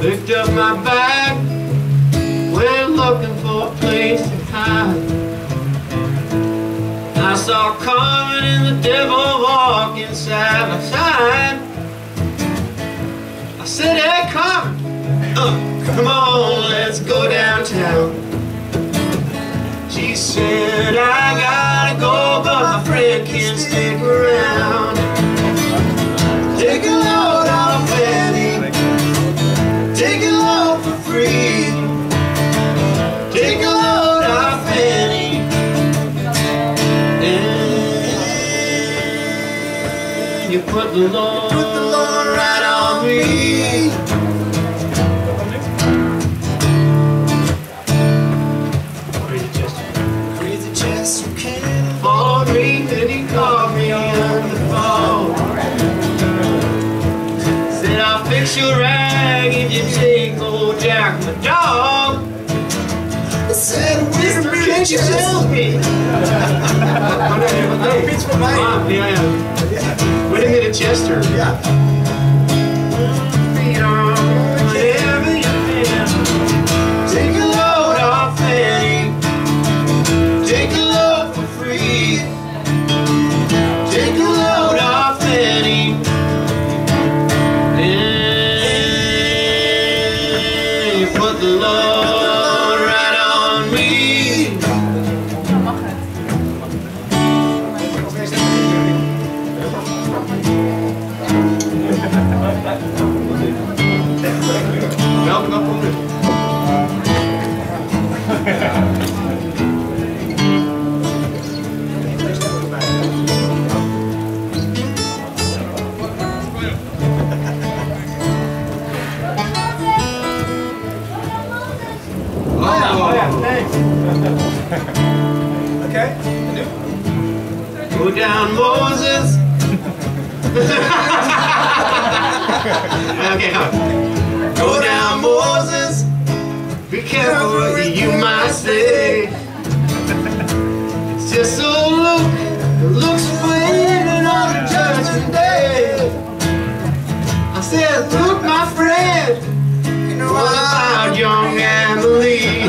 picked up my bag, went looking for a place to hide. I saw Carmen and the devil walking side by side. I said, hey Carmen, uh, come on, let's go downtown. She said, you put the Lord, put the Lord right on me. Crazy Chester can phone me and he called me on the phone. Said I'll fix your rag if you take old Jack my dog. said Mr. Mr. Can't you tell me? Beats for mine. Mom, yeah, Chester. Yeah. Okay. Go down, Moses. Go down, Moses. Be careful what you might say. It's just so look, it looks waiting on the judgment day. I said, look, my friend, You know what about young Emily?